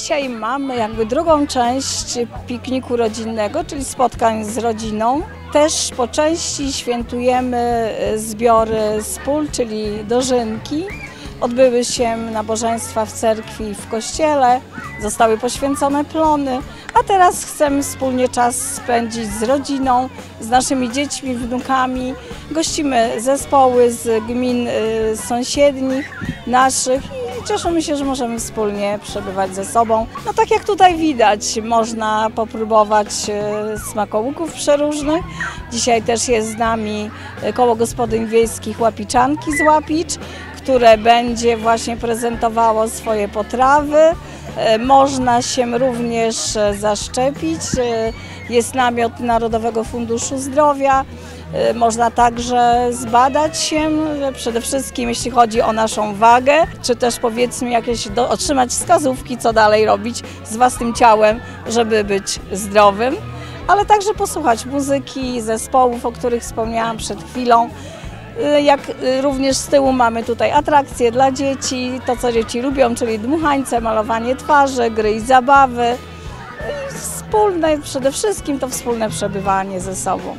Dzisiaj mamy jakby drugą część pikniku rodzinnego, czyli spotkań z rodziną. Też po części świętujemy e, zbiory z pól, czyli dożynki. Odbyły się nabożeństwa w cerkwi i w kościele, zostały poświęcone plony, a teraz chcemy wspólnie czas spędzić z rodziną, z naszymi dziećmi, wnukami. Gościmy zespoły z gmin y, sąsiednich, naszych cieszymy się, że możemy wspólnie przebywać ze sobą. No tak jak tutaj widać, można popróbować y, smakołyków przeróżnych. Dzisiaj też jest z nami y, koło gospodyń wiejskich Łapiczanki z Łapicz, które będzie właśnie prezentowało swoje potrawy. E, Można się również e, zaszczepić. E, Jest namiot Narodowego Funduszu Zdrowia. E, Można także zbadać się, przede wszystkim jeśli chodzi o naszą wagę, czy też powiedzmy jakieś do, otrzymać wskazówki, co dalej robić z własnym ciałem, żeby być zdrowym. Ale także posłuchać muzyki, zespołów, o których wspomniałam przed chwilą. Y, Jak y, również z tyłu mamy tutaj atrakcje dla dzieci, to co dzieci lubią, czyli dmuchańce, malowanie twarzy, gry i zabawy. Wspólne, przede wszystkim to wspólne przebywanie ze sobą.